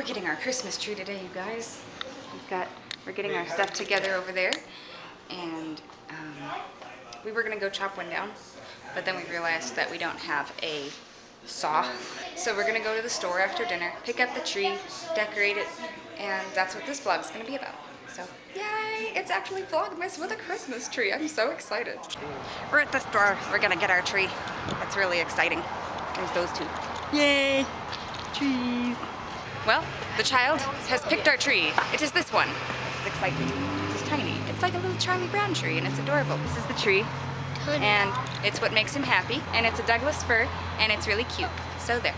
We're getting our Christmas tree today, you guys. We've got, we're getting our stuff together over there, and um, we were gonna go chop one down, but then we realized that we don't have a saw. So we're gonna go to the store after dinner, pick up the tree, decorate it, and that's what this vlog is gonna be about. So, yay! It's actually Vlogmas with a Christmas tree. I'm so excited. We're at the store. We're gonna get our tree. That's really exciting. There's those two. Yay! Trees. Well, the child has picked our tree. It is this one. It's exciting. It's tiny. It's like a little Charlie Brown tree and it's adorable. This is the tree. And it's what makes him happy. And it's a Douglas fir and it's really cute. So there.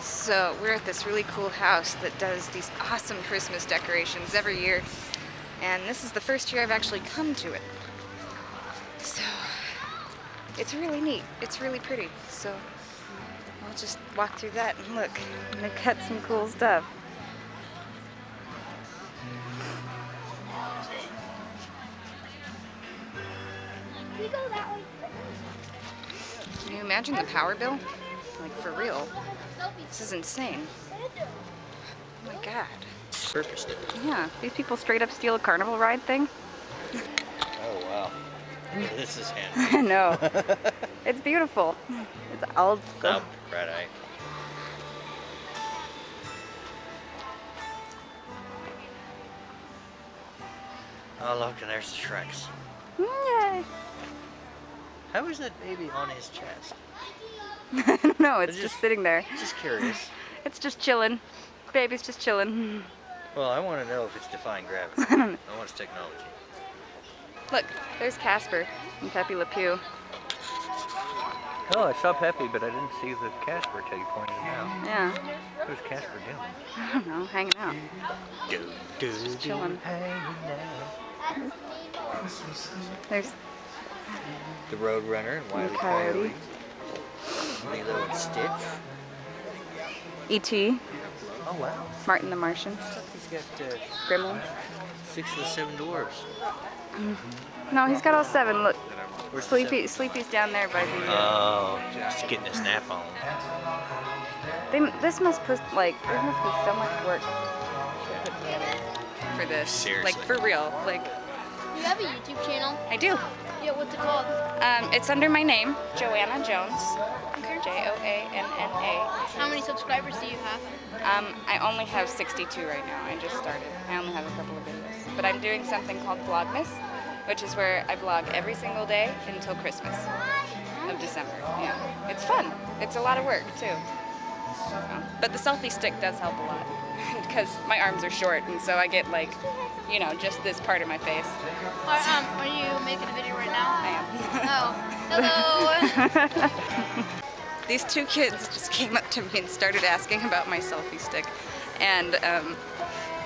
So we're at this really cool house that does these awesome Christmas decorations every year. And this is the first year I've actually come to it. So it's really neat. It's really pretty. So I'll just walk through that and look. And they've got some cool stuff. We go that way. Can you imagine the power bill? Like for real. This is insane. Oh my god. Yeah, these people straight up steal a carnival ride thing. This is I know. It's beautiful. It's old oh, stuff. right eye. Oh look, and there's the Shreks. Yay! How is that baby on his chest? I don't know, it's It's just just- sitting there. Just curious. It's just chilling. Baby's just chilling. Well, I want to know if it's defying gravity. I don't know. I want its technology. Look, there's Casper and Pepe Le Pew. Oh, I saw Peppy, but I didn't see the Casper until you pointed it out. Yeah, Who's Casper doing? I don't know, hanging out. Do, do, Just chilling. There's The Roadrunner and Wile E. Coyote. Lilo and Stitch. E.T., Oh wow. Marvin the Martian, He's got uh, Gremlin. six of the seven dwarves. No, he's got all seven. Look, Where's the Sleepy, Sleepy's down there by the. seven? Oh, just getting a snap on. they, this must put like there must be so much work to put together for this. Seriously. Like for real. Like You have a YouTube channel? I do. Yeah, what's it called? Um, it's under my name, Joanna Jones. Okay. J O A N N A. How many subscribers do you have? Um, I only have 62 right now. I just started. I only have a couple of videos. But I'm doing something called Vlogmas, which is where I vlog every single day until Christmas of December. Yeah. It's fun. It's a lot of work, too. So, but the selfie stick does help a lot because my arms are short and so I get like, you know, just this part of my face. Are, um, are you making a video right now? I am. Oh. Hello. These two kids just came up to me and started asking about my selfie stick, and, um,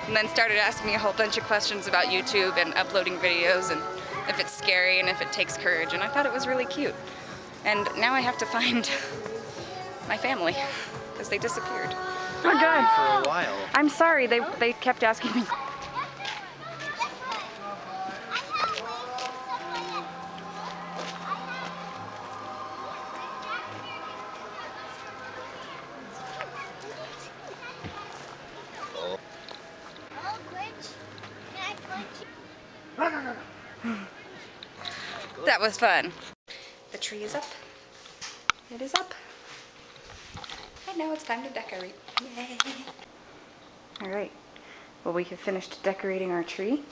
and then started asking me a whole bunch of questions about YouTube and uploading videos and if it's scary and if it takes courage, and I thought it was really cute. And now I have to find my family because they disappeared. Oh God! For a while. I'm sorry. They they kept asking me. Oh, Oh, glitch. Can I glitch? That was fun. The tree is up. It is up. And now it's time to decorate. Yay! All right. Well, we have finished decorating our tree.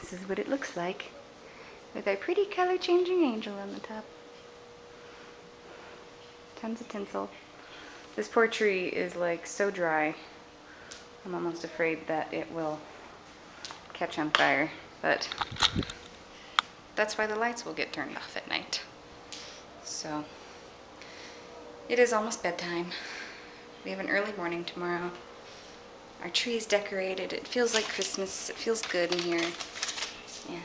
This is what it looks like with our pretty color changing angel on the top. Tons of tinsel. This poor tree is like so dry. I'm almost afraid that it will catch on fire, but that's why the lights will get turned off at night. So, it is almost bedtime. We have an early morning tomorrow. Our tree is decorated. It feels like Christmas. It feels good in here. And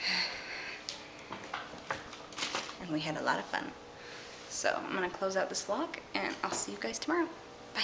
and we had a lot of fun. So I'm gonna close out this vlog and I'll see you guys tomorrow. Bye.